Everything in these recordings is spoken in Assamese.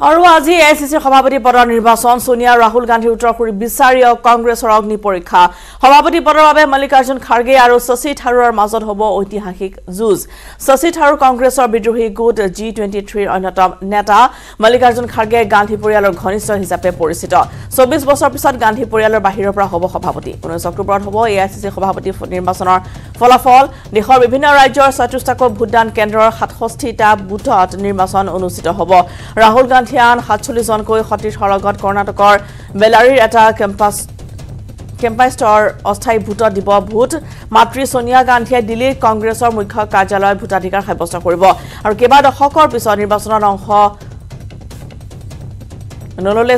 আৰু আজি এ আই চি সভাপতি পদৰ নিৰ্বাচন ছোনিয়া ৰাহুল গান্ধীৰ উত্তৰ বিচাৰি কংগ্ৰেছৰ অগ্নি পৰীক্ষা। সভাপতি পদৰ বাবে মল্লিকাৰ্জুন খাৰ্গে আৰু শশী থাৰুৰৰ মাজত হ'ব ঐতিহাসিক যুঁজ। শশী থাৰুৰ কংগ্ৰেছৰ বিদ্ৰোহী গোট জি টুৱেণ্টি থ্ৰীৰ অন্যতম নেতা। মল্লিকাৰ্জুন খাৰ্গে গান্ধী পৰিয়ালৰ ঘনিষ্ঠ হিচাপে পৰিচিত। চৌবিছ বছৰ পিছত গান্ধী পৰিয়ালৰ বাহিৰৰ পৰা হ'ব সভাপতি। ঊনৈছ অক্টোবৰত হ'ব এ আই চি চিৰ সভাপতি নিৰ্বাচনৰ ফলাফল। দেশৰ বিভিন্ন ৰাজ্যৰ ছয়ত্ৰিছটাকৈ ভোটদান কেন্দ্ৰৰ সাতষষ্ঠিটা বুথত নিৰ্বাচন অনুষ্ঠিত হ'ব। ৰাহুল গান্ধী আন সাতচল্লিছজনকৈ সতীৰ্থ লগত কৰ্ণাটকৰ বেলাৰীৰ এটা কেম্পাছ কেম্পাছৰ অস্থায়ী ভোটত দিব ভোট। মাতৃ ছোনিয়া গান্ধীয়ে দিল্লীৰ কংগ্ৰেছৰ মুখ্য কাৰ্যালয়ত ভোটাধিকাৰ সাব্যস্ত কৰিব। আৰু কেইবা দশকৰ পিছত নিৰ্বাচনত অংশ নললে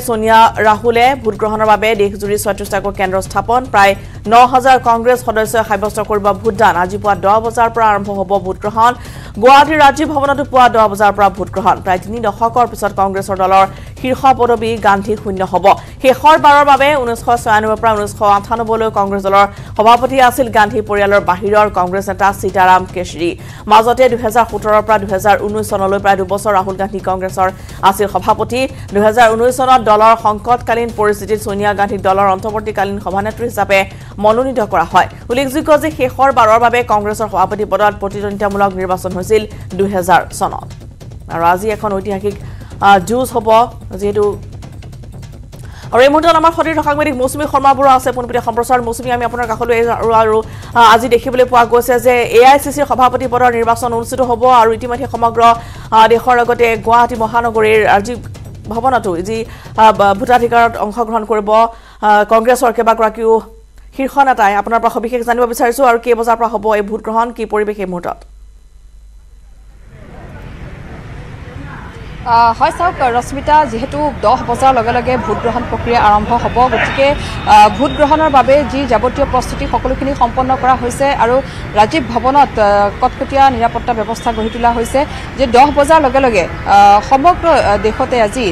ৰাহুলে ভোটগ্ৰহণৰ বাবে দেশজুৰি ছয়ত্ৰিছটাকৈ কেন্দ্ৰ স্থাপন। প্ৰায় ন হাজাৰ কংগ্ৰেছ সদস্যই সাব্যস্ত কৰিব ভোটদান। আজি পুৱা দহ বজাৰ পৰা আৰম্ভ হ'ব ভোটগ্ৰহণ। গুৱাহাটীৰ ৰাজীৱ ভৱনতো পুৱা দহ বজাৰ পৰা ভোটগ্ৰহণ। প্ৰায় তিনি দশকৰ পিছত কংগ্ৰেছৰ দলৰ শীৰ্ষ পদবী গান্ধী শূন্য হ'ব। শেষৰ বাৰৰ বাবে ঊনৈছশ ছয়ানব্বৈৰ পৰা ঊনৈছশ আঠানব্বৈলৈ কংগ্ৰেছ দলৰ সভাপতি আছিল গান্ধী। পৰিয়ালৰ বাহিৰৰ কংগ্ৰেছ নেতা সীতাৰাম কেশৰী। মাজতে দুহেজাৰ সোতৰৰ পৰা দুহেজাৰ ঊনৈছ চনলৈ প্ৰায় দুবছৰ ৰাহুল গান্ধী কংগ্ৰেছৰ আছিল সভাপতি। দুহেজাৰ ঊনৈছ চনত দলৰ সংকটকালীন পৰিস্থিতিত ছোনিয়া গান্ধীক দলৰ অন্তৰ্বৰ্তীকালীন সভানেত্ৰী হিচাপে মনোনীত কৰা হয়। উল্লেখযোগ্য যে শেষৰ বাৰৰ বাবে কংগ্ৰেছৰ সভাপতি পদত প্ৰতিদ্বন্দ্বিতামূলক নিৰ্বাচন হৈছিল দুহেজাৰ চনত। আৰু আজি এখন ঐতিহাসিক যুঁজ হ'ব যিহেতু আৰু এই মুহূৰ্তত আমাৰ সতীৰ্থ সাংবাদিক মৌচুমী শৰ্মা বৰুৱা আছে পোনপটীয়া সম্প্ৰচাৰ মৌচুমী আমি আপোনাৰ কাষলৈ আৰু আজি দেখিবলৈ পোৱা গৈছে যে এ আই চি চিৰ সভাপতি পদৰ নিৰ্বাচন অনুষ্ঠিত হ'ব আৰু ইতিমধ্যে সমগ্ৰ দেশৰ লগতে গুৱাহাটী মহানগৰীৰ ৰাজীৱ ভৱনতো যি ভোটাধিকাৰত অংশগ্ৰহণ কৰিব কংগ্ৰেছৰ কেইবাগৰাকীও শীৰ্ষ নেতাই আপোনাৰ পৰা সবিশেষ জানিব বিচাৰিছোঁ আৰু কেই বজাৰ পৰা হ'ব এই ভোটগ্ৰহণ কি পৰিৱেশ এই মুহূৰ্তত? হয় চাওক ৰশ্মিতা যিহেতু দহ বজাৰ লগে লগে ভোটগ্ৰহণ প্ৰক্ৰিয়া আৰম্ভ হ'ব গতিকে ভোটগ্ৰহণৰ বাবে যি যাৱতীয় প্ৰস্তুতি সকলোখিনি সম্পন্ন কৰা হৈছে আৰু ৰাজীৱ ভৱনত কটকটীয়া নিৰাপত্তা ব্যৱস্থা গঢ়ি তোলা হৈছে যে দহ বজাৰ লগে লগে সমগ্ৰ দেশতে আজি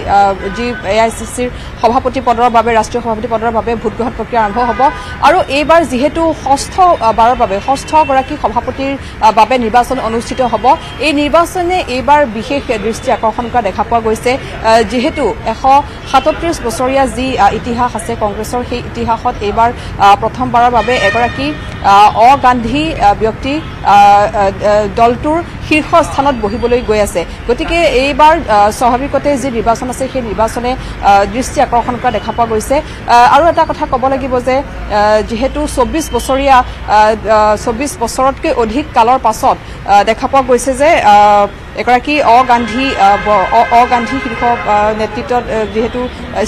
যি এ আই চি চিৰ সভাপতি পদৰ বাবে ৰাষ্ট্ৰীয় সভাপতি পদৰ বাবে ভোটগ্ৰহণ প্ৰক্ৰিয়া আৰম্ভ হ'ব। আৰু এইবাৰ যিহেতু ষষ্ঠ বাৰৰ বাবে ষষ্ঠগৰাকী সভাপতিৰ বাবে নিৰ্বাচন অনুষ্ঠিত হ'ব। এই নিৰ্বাচনে এইবাৰ বিশেষ দৃষ্টি আকৰ্ষণ কৰা দেখা পোৱা গৈছে। যিহেতু এশ সাতত্ৰিছ বছৰীয়া যি ইতিহাস আছে কংগ্ৰেছৰ সেই ইতিহাসত এইবাৰ প্ৰথমবাৰৰ বাবে এগৰাকী অগান্ধী ব্যক্তি দলটোৰ শীৰ্ষ স্থানত বহিবলৈ গৈ আছে। গতিকে এইবাৰ স্বাভাৱিকতে যি নিৰ্বাচন আছে সেই নিৰ্বাচনে দৃষ্টি আকৰ্ষণ কৰা দেখা পোৱা গৈছে। আৰু এটা কথা ক'ব লাগিব যে যিহেতু চৌব্বিছ বছৰীয়া চৌব্বিছ বছৰতকৈ অধিক কালৰ পাছত দেখা পোৱা গৈছে যে এগৰাকী অগান্ধী অগান্ধী শীৰ্ষ নেতৃত্বত যিহেতু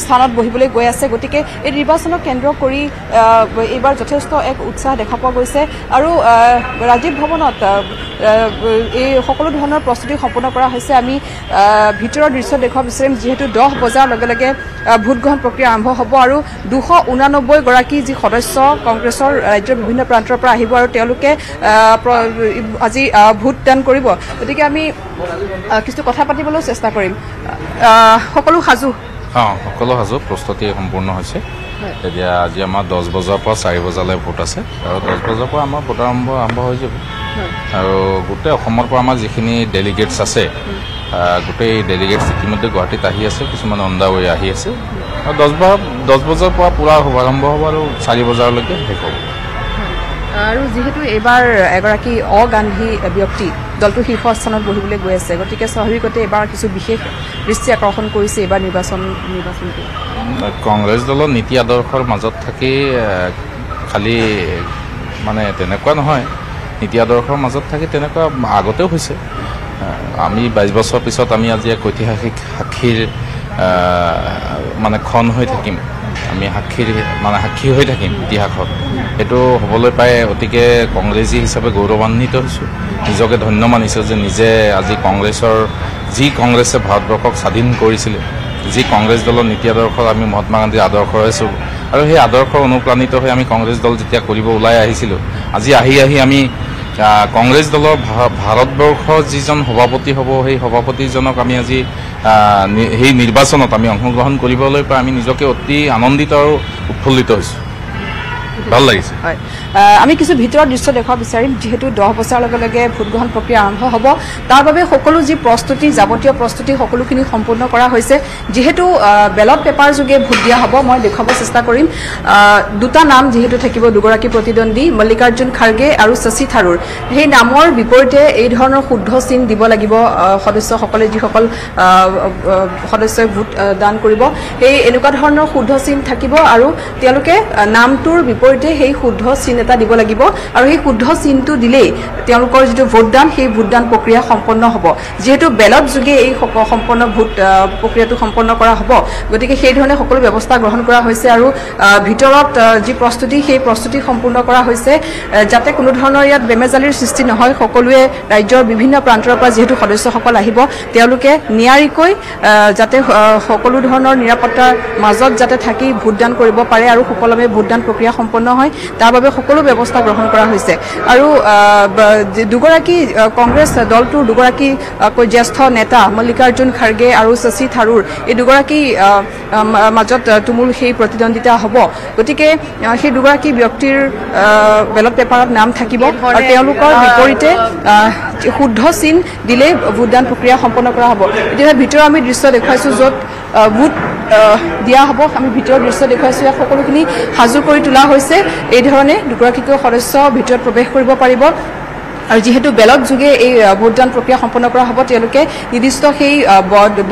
স্থানত বহিবলৈ গৈ আছে। গতিকে এই নিৰ্বাচনক কেন্দ্ৰ কৰি এইবাৰ যথেষ্ট এক উৎসাহ দেখা পোৱা গৈছে। আৰু ৰাজীৱ ভৱনত এই সকলো ধৰণৰ প্ৰস্তুতি সম্পূৰ্ণ কৰা হৈছে। আমি ভিতৰৰ দৃশ্য দেখুৱাব বিচাৰিম। যিহেতু দহ বজাৰ লগে লগে ভোটগ্ৰহণ প্ৰক্ৰিয়া আৰম্ভ হ'ব আৰু দুশ ঊনানব্বৈগৰাকী যি সদস্য কংগ্ৰেছৰ ৰাজ্যৰ বিভিন্ন প্ৰান্তৰ পৰা আহিব আৰু তেওঁলোকে আজি ভোটদান কৰিব। গতিকে আমি কিছু কথা পাতিবলৈও চেষ্টা কৰিম। সকলো সাজু। অঁ সকলো সাজু প্ৰস্তুতি সম্পূৰ্ণ হৈছে। এতিয়া আজি আমাৰ দহ বজাৰ পৰা চাৰি বজালৈ ভোট আছে। আৰু দহ বজাৰ পৰা আমাৰ ভোট আৰম্ভ আৰম্ভ হৈ যাব। আৰু গোটেই অসমৰ পৰা আমাৰ যিখিনি ডেলিগেটছ আছে গোটেই ডেলিগেটছ ইতিমধ্যে গুৱাহাটীত আহি আছে কিছুমান অন দা ৱে আহি আছে। আৰু দহ বজা দহ বজাৰ পৰা পূৰা শুভাৰম্ভ হ'ব আৰু চাৰি বজাৰলৈকে শেষ হ'ব। আৰু যিহেতু এইবাৰ এগৰাকী অগান্ধী ব্যক্তি দলটোৰ শীৰ্ষ স্থানত বহিবলৈ গৈ আছে। গতিকে স্বাভাৱিকতে এইবাৰ কিছু বিশেষ দৃষ্টি আকৰ্ষণ কৰিছে এইবাৰ নিৰ্বাচন নিৰ্বাচনটো। কংগ্ৰেছ দলৰ নীতি আদৰ্শৰ মাজত থাকি খালী মানে তেনেকুৱা নহয়। নীতি আদৰ্শৰ মাজত থাকি তেনেকুৱা আগতেও হৈছে। আমি বাইছ বছৰ পিছত আমি আজি এক ঐতিহাসিক সাক্ষীৰ মানে ক্ষণ হৈ থাকিম। আমি সাক্ষীৰ মানে সাক্ষী হৈ থাকিম ইতিহাসত। সেইটো হ'বলৈ পাই অতিকে কংগ্ৰেছী হিচাপে গৌৰৱান্বিত হৈছোঁ। নিজকে ধন্য মানিছোঁ যে নিজে আজি কংগ্ৰেছৰ যি কংগ্ৰেছে ভাৰতবৰ্ষক স্বাধীন কৰিছিলে যি কংগ্ৰেছ দলৰ নীতি আদৰ্শত আমি মহাত্মা গান্ধীৰ আদৰ্শ আছোঁ আৰু সেই আদৰ্শৰ অনুপ্ৰাণিত হৈ আমি কংগ্ৰেছ দল যেতিয়া কৰিব ওলাই আহিছিলোঁ আজি আহি আহি আমি কংগ্ৰেছ দলৰ ভাৰতবৰ্ষৰ যিজন সভাপতি হ'ব সেই সভাপতিজনক আমি আজি সেই নিৰ্বাচনত আমি অংশগ্ৰহণ কৰিবলৈ পাই আমি নিজকে অতি আনন্দিত আৰু উৎফুল্লিত হৈছোঁ। ভাল লাগিছে। হয়। আমি কিছু ভিতৰৰ দৃশ্য দেখুৱাব বিচাৰিম যিহেতু দহ বছৰৰ লগে লগে ভোটগ্ৰহণ প্ৰক্ৰিয়া আৰম্ভ হ'ব। তাৰ বাবে সকলো যি প্ৰস্তুতি যাৱতীয় প্ৰস্তুতি সকলোখিনি সম্পূৰ্ণ কৰা হৈছে। যিহেতু বেলট পেপাৰ যোগে ভোট দিয়া হ'ব মই দেখুৱাব চেষ্টা কৰিম। দুটা নাম যিহেতু থাকিব দুগৰাকী প্ৰতিদ্বন্দ্বী মল্লিকাৰ্জুন খাৰ্গে আৰু শশী থাৰুৰ। সেই নামৰ বিপৰীতে এই ধৰণৰ শুদ্ধ চিন দিব লাগিব সদস্যসকলে যিসকল সদস্যই ভোট দান কৰিব। সেই এনেকুৱা ধৰণৰ শুদ্ধ চিন থাকিব আৰু তেওঁলোকে নামটোৰ বিপৰীতে সেই শুদ্ধ চিন এটা দিব লাগিব। আৰু সেই শুদ্ধ চিনটো দিলেই তেওঁলোকৰ যিটো ভোটদান সেই ভোটদান প্ৰক্ৰিয়া সম্পন্ন হ'ব। যিহেতু বেলট যোগে এই সম্পন্ন ভোট প্ৰক্ৰিয়াটো সম্পন্ন কৰা হ'ব। গতিকে সেই ধৰণে সকলো ব্যৱস্থা গ্ৰহণ কৰা হৈছে আৰু ভিতৰত যি প্ৰস্তুতি সেই প্ৰস্তুতি সম্পূৰ্ণ কৰা হৈছে। যাতে কোনো ধৰণৰ ইয়াত বেমেজালিৰ সৃষ্টি নহয় সকলোৱে ৰাজ্যৰ বিভিন্ন প্ৰান্তৰ পৰা যিহেতু সদস্যসকল আহিব তেওঁলোকে নিয়াৰিকৈ যাতে সকলো ধৰণৰ নিৰাপত্তাৰ মাজত যাতে থাকি ভোটদান কৰিব পাৰে আৰু সুকলমে ভোটদান প্ৰক্ৰিয়া সম্পন্ন হয় তাৰ বাবে সকলো ব্যৱস্থা গ্ৰহণ কৰা হৈছে। আৰু দুগৰাকী কংগ্ৰেছ দলটোৰ দুগৰাকী জ্যেষ্ঠ নেতা মল্লিকাৰ্জুন খাৰ্গে আৰু শশী থাৰুৰ এই দুগৰাকী মাজত তুমুল সেই প্ৰতিদ্বন্দ্বিতা হ'ব। গতিকে সেই দুগৰাকী ব্যক্তিৰ বেলট পেপাৰত নাম থাকিব আৰু তেওঁলোকৰ বিপৰীতে শুদ্ধ চিন দিলেই ভোটদান প্ৰক্ৰিয়া সম্পন্ন কৰা হ'ব। এতিয়া ভিতৰৰ আমি দৃশ্য দেখুৱাইছোঁ য'ত ভোট দিয়া হ'ব। আমি ভিতৰৰ দৃশ্য দেখুৱাইছোঁ ইয়াত সকলোখিনি। সাজু কৰি তোলা হৈছে। এই ধৰণে দুগৰাকীকৈ সদস্য ভিতৰত প্ৰৱেশ কৰিব পাৰিব। আৰু যিহেতু বেলট যোগে এই ভোটদান প্ৰক্ৰিয়া সম্পন্ন কৰা হ'ব তেওঁলোকে নিৰ্দিষ্ট সেই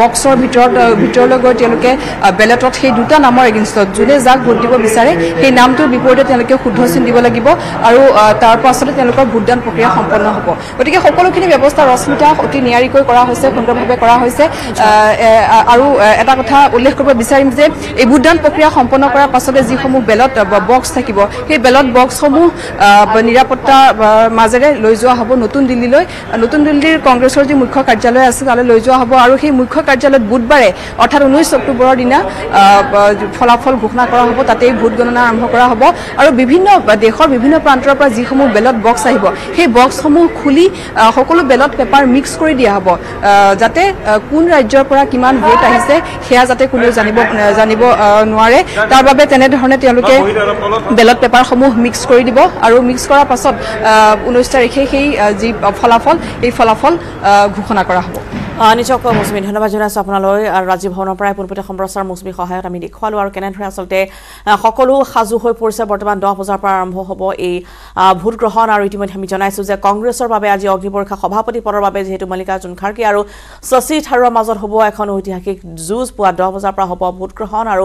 বক্সৰ ভিতৰত ভিতৰলৈ গৈ তেওঁলোকে বেলটত সেই দুটা নামৰ এগেইনষ্টত যোনে যাক ভোট দিব বিচাৰে সেই নামটোৰ বিপৰীতে তেওঁলোকে শুদ্ধ চিন দিব লাগিব আৰু তাৰ পাছতে তেওঁলোকৰ ভোটদান প্ৰক্ৰিয়া সম্পন্ন হ'ব। গতিকে সকলোখিনি ব্যৱস্থা ৰশ্মিতা অতি নিয়াৰিকৈ কৰা হৈছে সুন্দৰভাৱে কৰা হৈছে। আৰু এটা কথা উল্লেখ কৰিব বিচাৰিম যে এই ভোটদান প্ৰক্ৰিয়া সম্পন্ন কৰাৰ পাছতে যিসমূহ আহ, বক্স থাকিব সেই বেলট বক্সসমূহ আহ, ব- নিৰাপত্তা আহ, মাজেৰে লৈ যোৱা হ'ব নতুন দিল্লীলৈ। নতুন দিল্লীৰ কংগ্ৰেছৰ যি মুখ্য কাৰ্যালয় আছে তালৈ লৈ যোৱা হ'ব আৰু সেই মুখ্য কাৰ্যালয়ত বুধবাৰে অৰ্থাৎ ঊনৈছ অক্টোবৰৰ দিনা ফলাফল ঘোষণা কৰা হ'ব তাতেই ভোট গণনা আৰম্ভ কৰা হ'ব। আৰু বিভিন্ন দেশৰ বিভিন্ন প্ৰান্তৰ পৰা যিসমূহ বেলট বক্স আহিব সেই বক্সসমূহ খুলি সকলো বেলট পেপাৰ মিক্স কৰি দিয়া হ'ব যাতে কোন ৰাজ্যৰ পৰা কিমান ভোট আহিছে সেয়া যাতে কোনেও জানিব জানিব নোৱাৰে। তাৰ বাবে তেনেধৰণে তেওঁলোকে বেলট পেপাৰসমূহ মিক্স কৰি দিব। আৰু মিক্স কৰাৰ পাছত ঊনৈছ তাৰিখে সেই যি ফলাফল এই ফলাফল ঘোষণা কৰা হ'ব। নিশ্চয়কৈ মৌচুমী ধন্যবাদ জনাইছোঁ আপোনালৈ আৰু ৰাজীৱ ভৱনৰ পৰাই পোনপটীয়া সম্প্ৰচাৰ মৌচুমীৰ সহায়ত আমি দেখুৱালোঁ আৰু কেনেদৰে আচলতে সকলো সাজু হৈ পৰিছে বৰ্তমান দহ বজাৰ পৰা আৰম্ভ হ'ব এই আহ, ভোট গ্ৰহণ আৰু ইতিমধ্যে আমি জনাইছোঁ যে কংগ্ৰেছৰ বাবে আজি অগ্নি পৰীক্ষা সভাপতি পদৰ বাবে যিহেতু মল্লিকাৰ্জুন খাৰ্গে আৰু শশী থাৰুৰৰ মাজত হ'ব এখন ঐতিহাসিক যুঁজ পুৱা দহ বজাৰ পৰা হ'ব ভোট গ্ৰহণ আৰু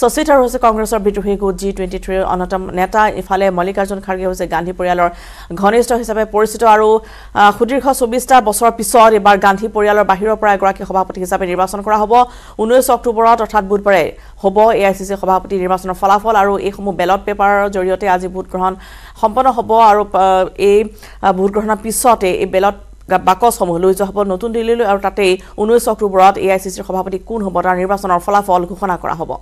শশী থাৰুৰ হৈছে কংগ্ৰেছৰ বিদ্ৰোহী গোট জি টুৱেণ্টি থ্ৰীৰ অন্যতম নেতা। ইফালে মল্লিকাৰ্জুন খাৰ্গে হৈছে গান্ধী পৰিয়ালৰ ঘনিষ্ঠ হিচাপে পৰিচিত আৰু সুদীৰ্ঘ চৌবিছটা বছৰৰ পিছত এইবাৰ গান্ধী পৰিয়ালৰ বাহিৰৰ পৰা এগৰাকী সভাপতি হিচাপে নিৰ্বাচন কৰা হ'ব। ঊনৈছ অক্টোবৰত অৰ্থাৎ বুধবাৰে হ'ব এ আই চি চি সভাপতি নিৰ্বাচনৰ ফলাফল আৰু এইসমূহ বেলট পেপাৰৰ জৰিয়তে আজি ভোটগ্ৰহণ সম্পন্ন হ'ব আৰু এই ভোটগ্ৰহণৰ পিছতে এই বেলট বাকচসমূহ লৈ যোৱা হ'ব নতুন দিল্লীলৈ আৰু তাতেই ঊনৈছ অক্টোবৰত এ আই চি চিৰ সভাপতি কোন হ'ব তাৰ নিৰ্বাচনৰ ফলাফল ঘোষণা কৰা হ'ব।